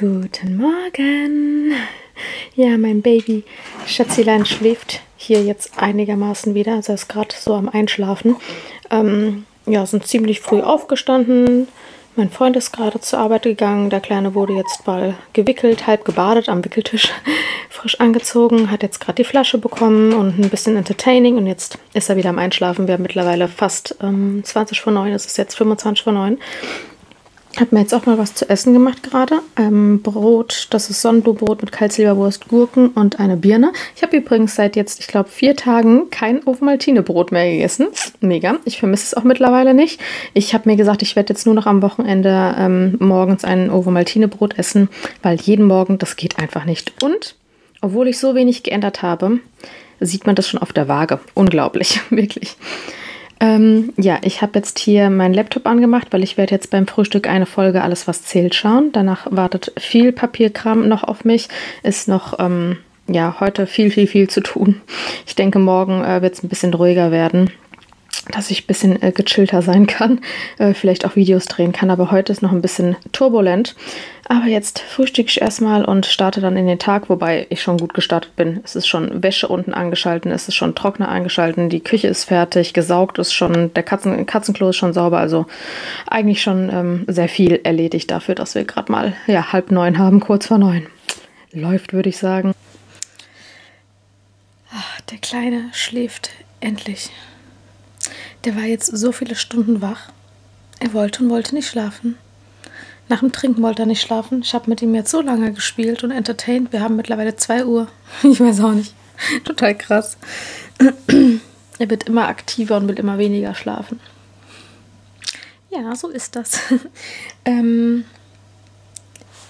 Guten Morgen. Ja, mein Baby Schatzilein schläft hier jetzt einigermaßen wieder. Also er ist gerade so am Einschlafen. Ähm, ja, sind ziemlich früh aufgestanden. Mein Freund ist gerade zur Arbeit gegangen. Der Kleine wurde jetzt mal gewickelt, halb gebadet am Wickeltisch, frisch angezogen, hat jetzt gerade die Flasche bekommen und ein bisschen entertaining. Und jetzt ist er wieder am Einschlafen. Wir haben mittlerweile fast ähm, 20 vor 9, es ist jetzt 25 vor 9. Habe mir jetzt auch mal was zu essen gemacht gerade. Ähm, Brot, das ist Sonnenblumenbrot mit Kaltsilberwurst, Gurken und eine Birne. Ich habe übrigens seit jetzt, ich glaube, vier Tagen kein Ovomaltine-Brot mehr gegessen. Mega. Ich vermisse es auch mittlerweile nicht. Ich habe mir gesagt, ich werde jetzt nur noch am Wochenende ähm, morgens ein Ovomaltine-Brot essen, weil jeden Morgen, das geht einfach nicht. Und, obwohl ich so wenig geändert habe, sieht man das schon auf der Waage. Unglaublich, wirklich. Ähm, ja, ich habe jetzt hier meinen Laptop angemacht, weil ich werde jetzt beim Frühstück eine Folge Alles, was zählt schauen. Danach wartet viel Papierkram noch auf mich. Ist noch, ähm, ja, heute viel, viel, viel zu tun. Ich denke, morgen äh, wird es ein bisschen ruhiger werden dass ich ein bisschen äh, gechillter sein kann, äh, vielleicht auch Videos drehen kann, aber heute ist noch ein bisschen turbulent. Aber jetzt frühstücke ich erstmal und starte dann in den Tag, wobei ich schon gut gestartet bin. Es ist schon Wäsche unten angeschalten, es ist schon Trockner eingeschalten, die Küche ist fertig, gesaugt ist schon, der Katzen, Katzenklo ist schon sauber, also eigentlich schon ähm, sehr viel erledigt dafür, dass wir gerade mal ja, halb neun haben, kurz vor neun. Läuft, würde ich sagen. Ach, der Kleine schläft endlich. Der war jetzt so viele Stunden wach. Er wollte und wollte nicht schlafen. Nach dem Trinken wollte er nicht schlafen. Ich habe mit ihm jetzt so lange gespielt und entertained. Wir haben mittlerweile 2 Uhr. Ich weiß auch nicht. Total krass. er wird immer aktiver und will immer weniger schlafen. Ja, so ist das. ähm,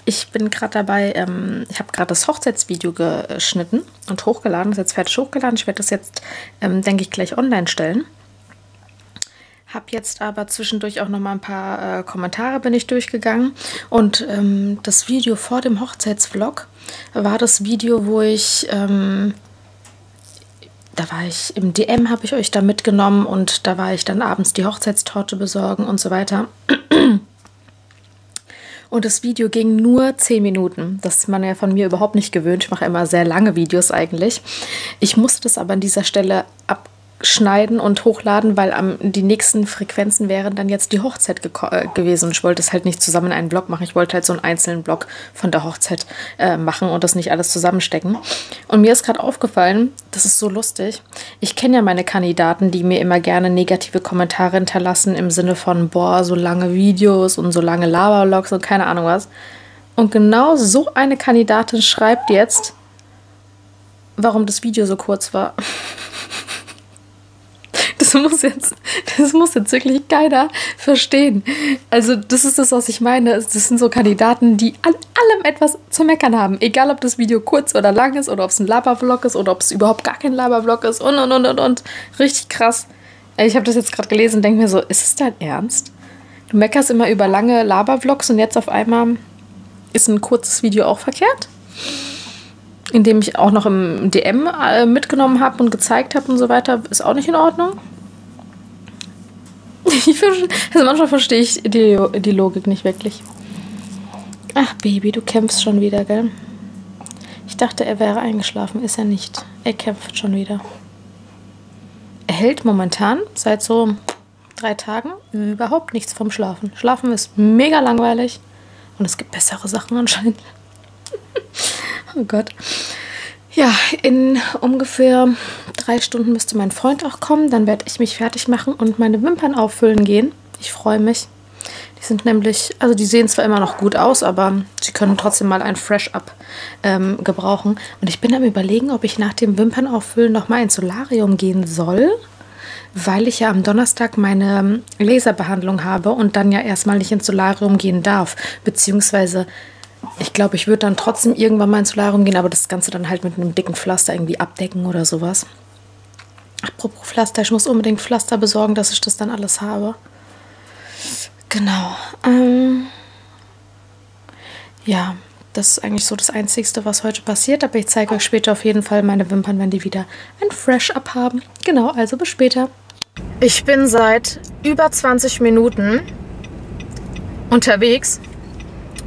ich bin gerade dabei, ähm, ich habe gerade das Hochzeitsvideo geschnitten und hochgeladen. Das ist jetzt fertig hochgeladen. Ich werde das jetzt, ähm, denke ich, gleich online stellen. Habe jetzt aber zwischendurch auch noch mal ein paar äh, Kommentare bin ich durchgegangen und ähm, das Video vor dem Hochzeitsvlog war das Video, wo ich ähm, da war ich im DM, habe ich euch da mitgenommen und da war ich dann abends die Hochzeitstorte besorgen und so weiter. Und das Video ging nur 10 Minuten. Das ist man ja von mir überhaupt nicht gewöhnt. Ich mache immer sehr lange Videos eigentlich. Ich musste das aber an dieser Stelle ab schneiden und hochladen, weil am, die nächsten Frequenzen wären dann jetzt die Hochzeit äh, gewesen. Ich wollte es halt nicht zusammen in einen Blog machen. Ich wollte halt so einen einzelnen Blog von der Hochzeit äh, machen und das nicht alles zusammenstecken. Und mir ist gerade aufgefallen, das ist so lustig. Ich kenne ja meine Kandidaten, die mir immer gerne negative Kommentare hinterlassen im Sinne von, boah, so lange Videos und so lange Lava-Logs und keine Ahnung was. Und genau so eine Kandidatin schreibt jetzt, warum das Video so kurz war. Das muss jetzt, das muss jetzt wirklich keiner verstehen. Also, das ist das, was ich meine. Das sind so Kandidaten, die an allem etwas zu meckern haben. Egal, ob das Video kurz oder lang ist oder ob es ein Labervlog ist oder ob es überhaupt gar kein Labervlog ist und und und und und. Richtig krass. Ich habe das jetzt gerade gelesen und denke mir so, ist es dein Ernst? Du meckerst immer über lange Labervlogs und jetzt auf einmal ist ein kurzes Video auch verkehrt? in dem ich auch noch im DM äh, mitgenommen habe und gezeigt habe und so weiter, ist auch nicht in Ordnung. Ich also manchmal verstehe ich die, die Logik nicht wirklich. Ach, Baby, du kämpfst schon wieder, gell? Ich dachte, er wäre eingeschlafen. Ist er nicht. Er kämpft schon wieder. Er hält momentan seit so drei Tagen überhaupt nichts vom Schlafen. Schlafen ist mega langweilig und es gibt bessere Sachen anscheinend. oh Gott. Ja, in ungefähr drei Stunden müsste mein Freund auch kommen. Dann werde ich mich fertig machen und meine Wimpern auffüllen gehen. Ich freue mich. Die sind nämlich, also die sehen zwar immer noch gut aus, aber sie können trotzdem mal ein Fresh-Up ähm, gebrauchen. Und ich bin am überlegen, ob ich nach dem Wimpern auffüllen nochmal ins Solarium gehen soll, weil ich ja am Donnerstag meine Laserbehandlung habe und dann ja erstmal nicht ins Solarium gehen darf. Beziehungsweise ich glaube, ich würde dann trotzdem irgendwann mal ins Solarium gehen, aber das Ganze dann halt mit einem dicken Pflaster irgendwie abdecken oder sowas. Apropos Pflaster, ich muss unbedingt Pflaster besorgen, dass ich das dann alles habe. Genau. Ähm ja, das ist eigentlich so das Einzige, was heute passiert. Aber ich zeige euch später auf jeden Fall meine Wimpern, wenn die wieder ein Fresh-Up haben. Genau, also bis später. Ich bin seit über 20 Minuten unterwegs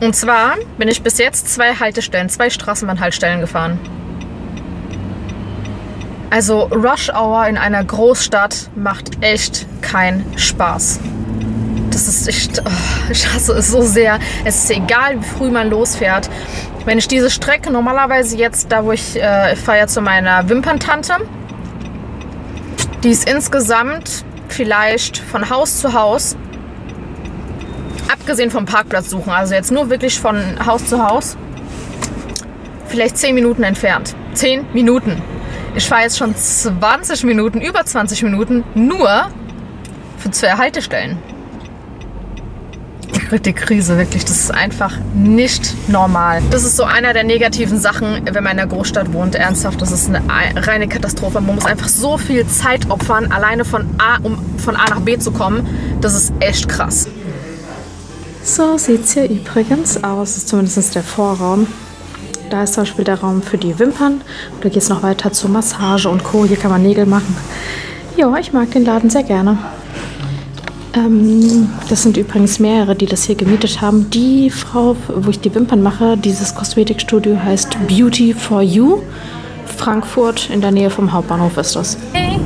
Und zwar bin ich bis jetzt zwei Haltestellen, zwei Straßenbahnhaltestellen gefahren. Also Rush Hour in einer Großstadt macht echt keinen Spaß. Das ist echt, oh, ich hasse es so sehr. Es ist egal, wie früh man losfährt. Wenn ich diese Strecke normalerweise jetzt, da wo ich, äh, ich fahre ja zu meiner Wimperntante, die ist insgesamt vielleicht von Haus zu Haus, abgesehen vom Parkplatz suchen, also jetzt nur wirklich von Haus zu Haus, vielleicht 10 Minuten entfernt. 10 Minuten. Ich fahre jetzt schon 20 Minuten, über 20 Minuten nur für zwei Haltestellen. Ich kriege die Krise, wirklich. Das ist einfach nicht normal. Das ist so einer der negativen Sachen, wenn man in der Großstadt wohnt. Ernsthaft, das ist eine reine Katastrophe. Man muss einfach so viel Zeit opfern, alleine von A, um von A nach B zu kommen. Das ist echt krass. So sieht es hier übrigens aus. Ist zumindest der Vorraum. Da ist zum Beispiel der Raum für die Wimpern. Da geht es noch weiter zur Massage und Co. Hier kann man Nägel machen. Ja, ich mag den Laden sehr gerne. Ähm, das sind übrigens mehrere, die das hier gemietet haben. Die Frau, wo ich die Wimpern mache, dieses Kosmetikstudio heißt Beauty for You. Frankfurt in der Nähe vom Hauptbahnhof ist das. Hey.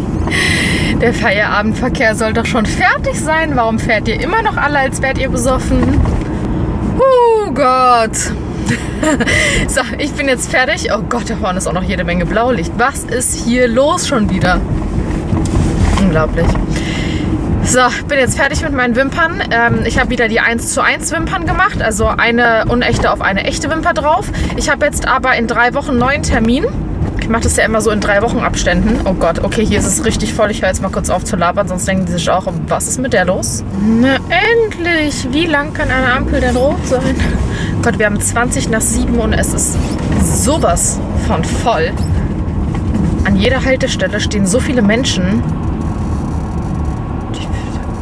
Der Feierabendverkehr soll doch schon fertig sein. Warum fährt ihr immer noch alle, als wärt ihr besoffen? Oh Gott. so, ich bin jetzt fertig. Oh Gott, da vorne ist auch noch jede Menge Blaulicht. Was ist hier los schon wieder? Unglaublich. So, bin jetzt fertig mit meinen Wimpern. Ähm, ich habe wieder die 1 zu 1 Wimpern gemacht, also eine unechte auf eine echte Wimper drauf. Ich habe jetzt aber in drei Wochen neuen Termin. Ich mache das ja immer so in drei Wochen Abständen. Oh Gott, okay, hier ist es richtig voll. Ich höre jetzt mal kurz auf zu labern, sonst denken die sich auch, was ist mit der los? Na endlich! Wie lang kann eine Ampel denn rot sein? Gott, wir haben 20 nach 7 und es ist sowas von voll. An jeder Haltestelle stehen so viele Menschen.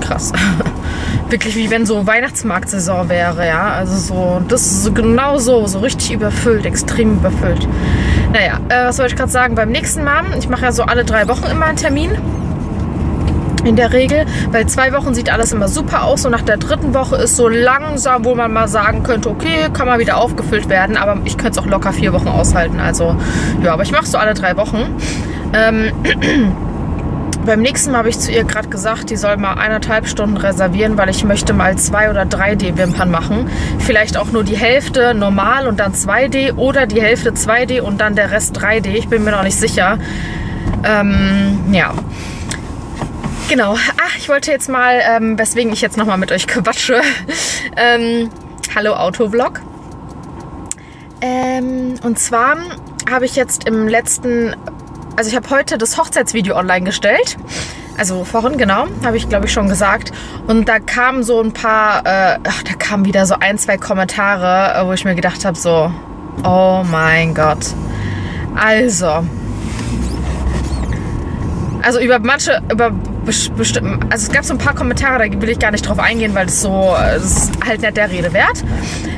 Krass. Wirklich wie wenn so Weihnachtsmarktsaison wäre, ja. Also so, das ist so genau so, so richtig überfüllt, extrem überfüllt. Naja, äh, was wollte ich gerade sagen? Beim nächsten Mal, ich mache ja so alle drei Wochen immer einen Termin in der Regel, weil zwei Wochen sieht alles immer super aus und nach der dritten Woche ist so langsam, wo man mal sagen könnte, okay, kann mal wieder aufgefüllt werden, aber ich könnte es auch locker vier Wochen aushalten. Also ja, aber ich mache so alle drei Wochen. Ähm, beim nächsten Mal habe ich zu ihr gerade gesagt, die soll mal eineinhalb Stunden reservieren, weil ich möchte mal zwei oder 3D-Wimpern machen. Vielleicht auch nur die Hälfte normal und dann 2D oder die Hälfte 2D und dann der Rest 3D. Ich bin mir noch nicht sicher. Ähm, ja. Genau. Ach, ich wollte jetzt mal, ähm, weswegen ich jetzt nochmal mit euch quatsche. ähm, hallo Autovlog. Ähm, und zwar habe ich jetzt im letzten, also ich habe heute das Hochzeitsvideo online gestellt. Also vorhin, genau, habe ich glaube ich schon gesagt. Und da kamen so ein paar, äh, ach, da kamen wieder so ein, zwei Kommentare, äh, wo ich mir gedacht habe, so, oh mein Gott. Also, also über manche, über bestimmt, also es gab so ein paar Kommentare, da will ich gar nicht drauf eingehen, weil das so, ist halt nicht der Rede wert.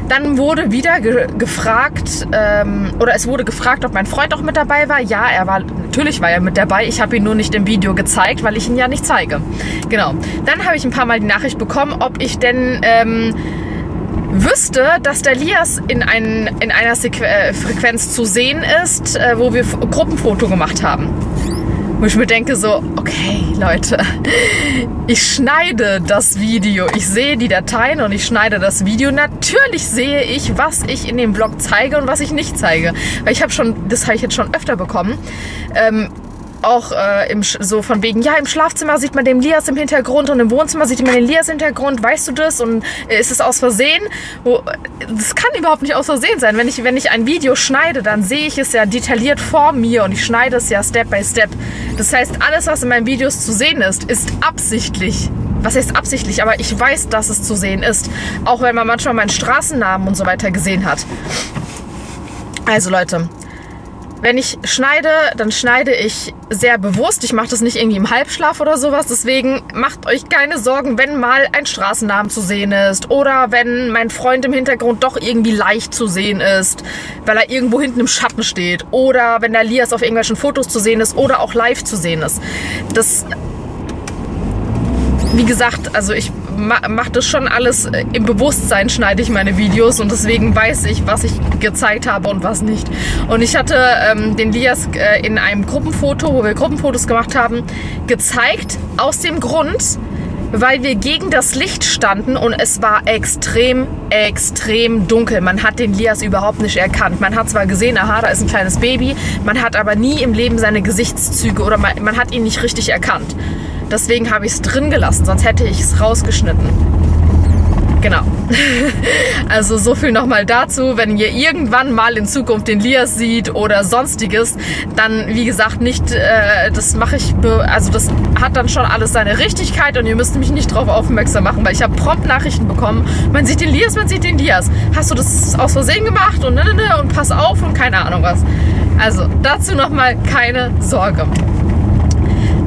Dann wurde wieder ge gefragt, ähm, oder es wurde gefragt, ob mein Freund auch mit dabei war. Ja, er war, natürlich war er mit dabei. Ich habe ihn nur nicht im Video gezeigt, weil ich ihn ja nicht zeige. Genau. Dann habe ich ein paar Mal die Nachricht bekommen, ob ich denn ähm, wüsste, dass der Lias in, ein, in einer Sequ äh, Frequenz zu sehen ist, äh, wo wir Gruppenfoto gemacht haben. Wo ich mir denke so, okay Leute, ich schneide das Video. Ich sehe die Dateien und ich schneide das Video. Natürlich sehe ich, was ich in dem Vlog zeige und was ich nicht zeige. Weil ich habe schon, das habe ich jetzt schon öfter bekommen. Ähm, auch äh, im, so von wegen, ja, im Schlafzimmer sieht man den Lias im Hintergrund und im Wohnzimmer sieht man den Lias im Hintergrund, weißt du das? Und äh, ist es aus Versehen? Wo, das kann überhaupt nicht aus Versehen sein. Wenn ich, wenn ich ein Video schneide, dann sehe ich es ja detailliert vor mir und ich schneide es ja Step by Step. Das heißt, alles, was in meinen Videos zu sehen ist, ist absichtlich. Was heißt absichtlich? Aber ich weiß, dass es zu sehen ist. Auch wenn man manchmal meinen Straßennamen und so weiter gesehen hat. Also Leute, wenn ich schneide, dann schneide ich sehr bewusst. Ich mache das nicht irgendwie im Halbschlaf oder sowas. Deswegen macht euch keine Sorgen, wenn mal ein Straßennamen zu sehen ist oder wenn mein Freund im Hintergrund doch irgendwie leicht zu sehen ist, weil er irgendwo hinten im Schatten steht oder wenn der Lias auf irgendwelchen Fotos zu sehen ist oder auch live zu sehen ist. Das, wie gesagt, also ich mache das schon alles äh, im Bewusstsein, schneide ich meine Videos und deswegen weiß ich, was ich gezeigt habe und was nicht. Und ich hatte ähm, den Lias äh, in einem Gruppenfoto, wo wir Gruppenfotos gemacht haben, gezeigt aus dem Grund, weil wir gegen das Licht standen und es war extrem, extrem dunkel. Man hat den Lias überhaupt nicht erkannt. Man hat zwar gesehen, aha, da ist ein kleines Baby, man hat aber nie im Leben seine Gesichtszüge oder man, man hat ihn nicht richtig erkannt. Deswegen habe ich es drin gelassen, sonst hätte ich es rausgeschnitten. Genau. Also so viel nochmal dazu. Wenn ihr irgendwann mal in Zukunft den Lias sieht oder sonstiges, dann wie gesagt nicht, äh, das mache ich, also das hat dann schon alles seine Richtigkeit und ihr müsst mich nicht darauf aufmerksam machen, weil ich habe prompt Nachrichten bekommen. Man sieht den Lias, man sieht den Lias. Hast du das aus Versehen gemacht und ne, ne, ne, und pass auf und keine Ahnung was. Also dazu nochmal keine Sorge.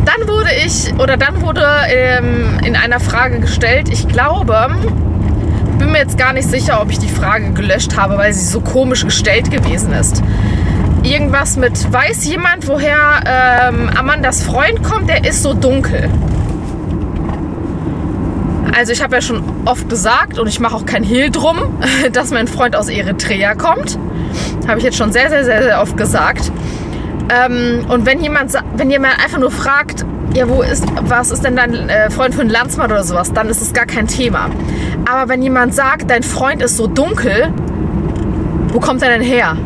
Dann wurde ich, oder dann wurde ähm, in einer Frage gestellt, ich glaube, bin mir jetzt gar nicht sicher, ob ich die Frage gelöscht habe, weil sie so komisch gestellt gewesen ist. Irgendwas mit, weiß jemand, woher ähm, Amandas Freund kommt? Der ist so dunkel. Also ich habe ja schon oft gesagt und ich mache auch kein Hehl drum, dass mein Freund aus Eritrea kommt. Habe ich jetzt schon sehr, sehr, sehr, sehr oft gesagt. Ähm, und wenn jemand, wenn jemand einfach nur fragt, ja, wo ist, was ist denn dein äh, Freund für ein Landsmann oder sowas, dann ist es gar kein Thema. Aber wenn jemand sagt, dein Freund ist so dunkel, wo kommt er denn her?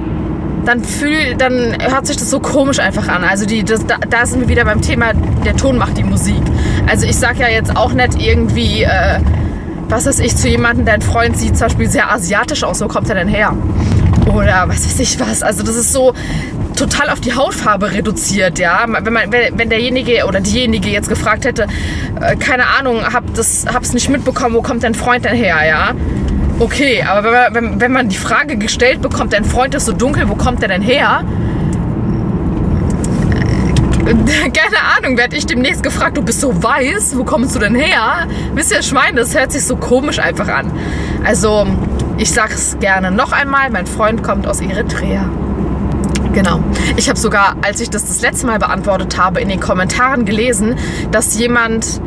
Dann fühl, dann hört sich das so komisch einfach an. Also die, das, da, da, sind wir wieder beim Thema, der Ton macht die Musik. Also ich sag ja jetzt auch nicht irgendwie, äh, was weiß ich, zu jemandem, dein Freund sieht zum Beispiel sehr asiatisch aus, wo kommt er denn her? Oder was weiß ich was. Also das ist so, total auf die Hautfarbe reduziert, ja. Wenn, man, wenn derjenige oder diejenige jetzt gefragt hätte, äh, keine Ahnung, hab das, hab's nicht mitbekommen, wo kommt dein Freund denn her, ja? Okay, aber wenn man, wenn, wenn man die Frage gestellt bekommt, dein Freund ist so dunkel, wo kommt der denn her? keine Ahnung, werde ich demnächst gefragt, du bist so weiß, wo kommst du denn her? Wisst ihr, Schwein, das hört sich so komisch einfach an. Also, ich sag's gerne noch einmal, mein Freund kommt aus Eritrea. Genau. Ich habe sogar, als ich das das letzte Mal beantwortet habe, in den Kommentaren gelesen, dass jemand,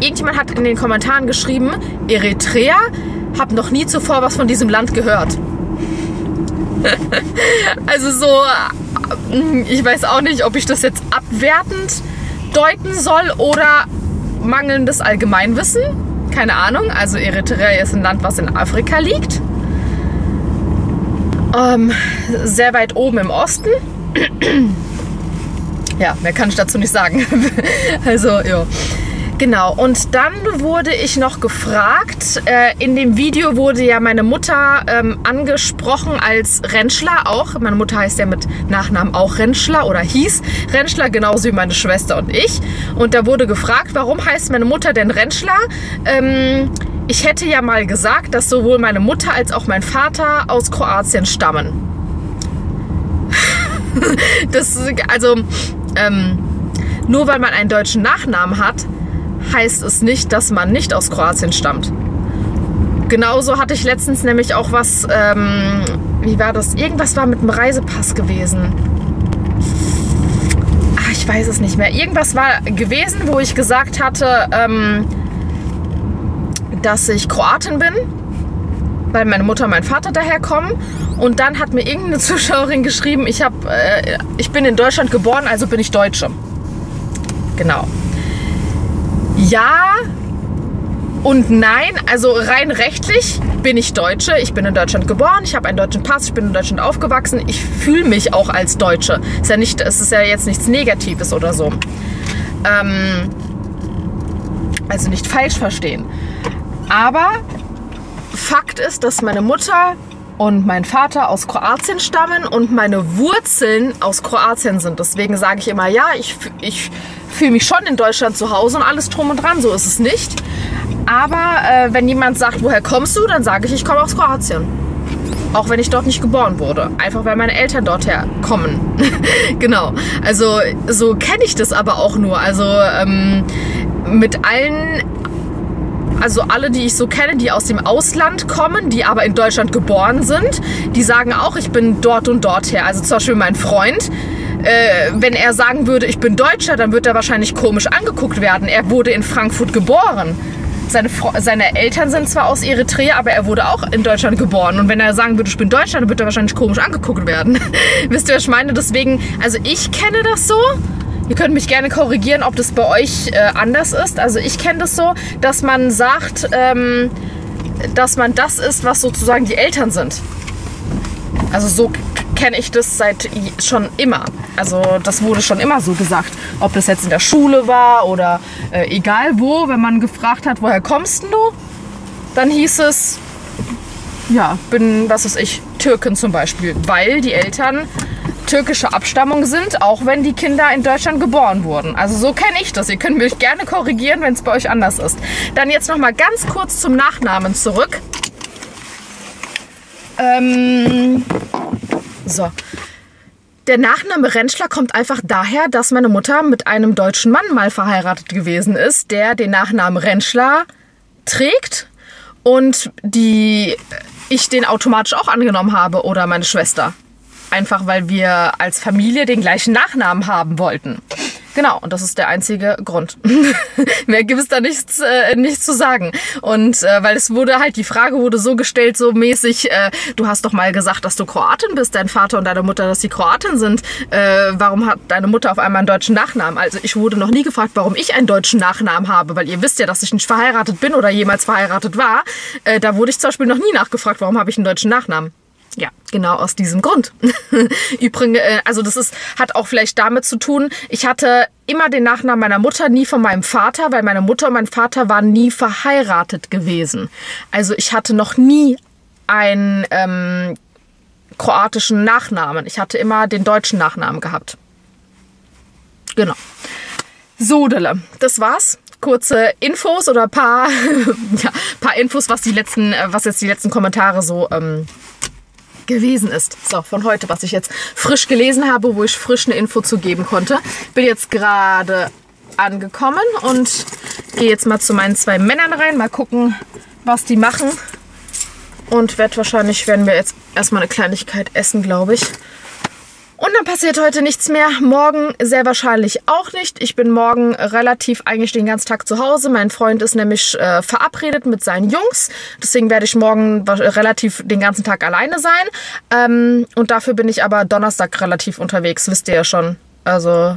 irgendjemand hat in den Kommentaren geschrieben, Eritrea, habe noch nie zuvor was von diesem Land gehört. also so, ich weiß auch nicht, ob ich das jetzt abwertend deuten soll oder mangelndes Allgemeinwissen. Keine Ahnung. Also Eritrea ist ein Land, was in Afrika liegt. Ähm, sehr weit oben im Osten. ja, mehr kann ich dazu nicht sagen. also, ja. Genau, und dann wurde ich noch gefragt, äh, in dem Video wurde ja meine Mutter ähm, angesprochen als Rentschler auch. Meine Mutter heißt ja mit Nachnamen auch Rentschler oder hieß Rentschler, genauso wie meine Schwester und ich. Und da wurde gefragt, warum heißt meine Mutter denn Rentschler? Ähm, ich hätte ja mal gesagt, dass sowohl meine Mutter als auch mein Vater aus Kroatien stammen. das, also, ähm, nur weil man einen deutschen Nachnamen hat, heißt es nicht, dass man nicht aus Kroatien stammt. Genauso hatte ich letztens nämlich auch was, ähm, wie war das? Irgendwas war mit dem Reisepass gewesen. Ach, ich weiß es nicht mehr. Irgendwas war gewesen, wo ich gesagt hatte, ähm, dass ich Kroatin bin, weil meine Mutter und mein Vater daherkommen. Und dann hat mir irgendeine Zuschauerin geschrieben, ich, hab, äh, ich bin in Deutschland geboren, also bin ich Deutsche. Genau. Ja und nein, also rein rechtlich bin ich Deutsche. Ich bin in Deutschland geboren, ich habe einen deutschen Pass, ich bin in Deutschland aufgewachsen. Ich fühle mich auch als Deutsche. Ist ja nicht, es ist ja jetzt nichts Negatives oder so. Ähm, also nicht falsch verstehen. Aber Fakt ist, dass meine Mutter und mein Vater aus Kroatien stammen und meine Wurzeln aus Kroatien sind. Deswegen sage ich immer, ja, ich, ich fühle mich schon in Deutschland zu Hause und alles drum und dran. So ist es nicht. Aber äh, wenn jemand sagt, woher kommst du, dann sage ich, ich komme aus Kroatien. Auch wenn ich dort nicht geboren wurde. Einfach weil meine Eltern dort herkommen. genau. Also so kenne ich das aber auch nur. Also ähm, mit allen also alle, die ich so kenne, die aus dem Ausland kommen, die aber in Deutschland geboren sind, die sagen auch, ich bin dort und dort her. Also zum Beispiel mein Freund, äh, wenn er sagen würde, ich bin Deutscher, dann würde er wahrscheinlich komisch angeguckt werden. Er wurde in Frankfurt geboren. seine, seine Eltern sind zwar aus Eritrea, aber er wurde auch in Deutschland geboren. Und wenn er sagen würde, ich bin Deutscher, dann wird er wahrscheinlich komisch angeguckt werden. Wisst ihr, was ich meine? Deswegen, also ich kenne das so. Ihr könnt mich gerne korrigieren, ob das bei euch äh, anders ist. Also ich kenne das so, dass man sagt, ähm, dass man das ist, was sozusagen die Eltern sind. Also so kenne ich das seit schon immer. Also das wurde schon immer so gesagt. Ob das jetzt in der Schule war oder äh, egal wo, wenn man gefragt hat, woher kommst du, dann hieß es, ja, bin, was weiß ich, Türken zum Beispiel, weil die Eltern türkische Abstammung sind, auch wenn die Kinder in Deutschland geboren wurden. Also so kenne ich das. Ihr könnt mich gerne korrigieren, wenn es bei euch anders ist. Dann jetzt noch mal ganz kurz zum Nachnamen zurück. Ähm, so. Der Nachname Rentschler kommt einfach daher, dass meine Mutter mit einem deutschen Mann mal verheiratet gewesen ist, der den Nachnamen Rentschler trägt und die ich den automatisch auch angenommen habe oder meine Schwester. Einfach weil wir als Familie den gleichen Nachnamen haben wollten. Genau, und das ist der einzige Grund. Mehr gibt es da nichts, äh, nichts zu sagen. Und äh, weil es wurde halt, die Frage wurde so gestellt, so mäßig, äh, du hast doch mal gesagt, dass du Kroatin bist, dein Vater und deine Mutter, dass sie Kroatin sind. Äh, warum hat deine Mutter auf einmal einen deutschen Nachnamen? Also ich wurde noch nie gefragt, warum ich einen deutschen Nachnamen habe, weil ihr wisst ja, dass ich nicht verheiratet bin oder jemals verheiratet war. Äh, da wurde ich zum Beispiel noch nie nachgefragt, warum habe ich einen deutschen Nachnamen. Ja, genau aus diesem Grund. Übrigens, äh, also das ist, hat auch vielleicht damit zu tun, ich hatte immer den Nachnamen meiner Mutter, nie von meinem Vater, weil meine Mutter und mein Vater waren nie verheiratet gewesen. Also ich hatte noch nie einen ähm, kroatischen Nachnamen. Ich hatte immer den deutschen Nachnamen gehabt. Genau. So, Dille, das war's kurze Infos oder paar, ja, paar Infos, was die letzten, äh, was jetzt die letzten Kommentare so ähm, gewesen ist. So, von heute, was ich jetzt frisch gelesen habe, wo ich frisch eine Info zu geben konnte. Bin jetzt gerade angekommen und gehe jetzt mal zu meinen zwei Männern rein, mal gucken, was die machen. Und werde wahrscheinlich, werden wir jetzt erstmal eine Kleinigkeit essen, glaube ich. Und dann passiert heute nichts mehr. Morgen sehr wahrscheinlich auch nicht. Ich bin morgen relativ eigentlich den ganzen Tag zu Hause. Mein Freund ist nämlich äh, verabredet mit seinen Jungs. Deswegen werde ich morgen relativ den ganzen Tag alleine sein. Ähm, und dafür bin ich aber Donnerstag relativ unterwegs, wisst ihr ja schon. Also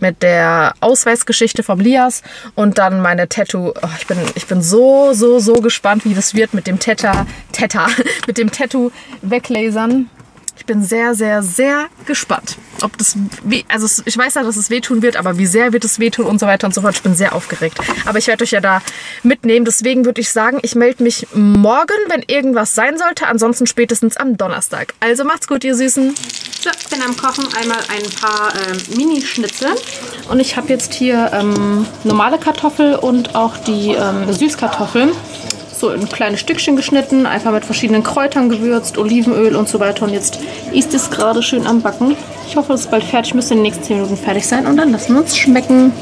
mit der Ausweisgeschichte vom Lias und dann meine Tattoo. Oh, ich, bin, ich bin so, so, so gespannt, wie das wird mit dem Teta, Teta, mit dem Tattoo weglasern. Ich bin sehr, sehr, sehr gespannt. Ob das, also ich weiß ja, dass es wehtun wird, aber wie sehr wird es wehtun und so weiter und so fort. Ich bin sehr aufgeregt. Aber ich werde euch ja da mitnehmen. Deswegen würde ich sagen, ich melde mich morgen, wenn irgendwas sein sollte. Ansonsten spätestens am Donnerstag. Also macht's gut, ihr Süßen. So, ich bin am Kochen einmal ein paar äh, Mini-Schnitzel. Und ich habe jetzt hier ähm, normale Kartoffel und auch die ähm, Süßkartoffeln so in kleine Stückchen geschnitten, einfach mit verschiedenen Kräutern gewürzt, Olivenöl und so weiter. Und jetzt ist es gerade schön am Backen. Ich hoffe, es ist bald fertig, müsste in den nächsten 10 Minuten fertig sein und dann lassen wir uns schmecken.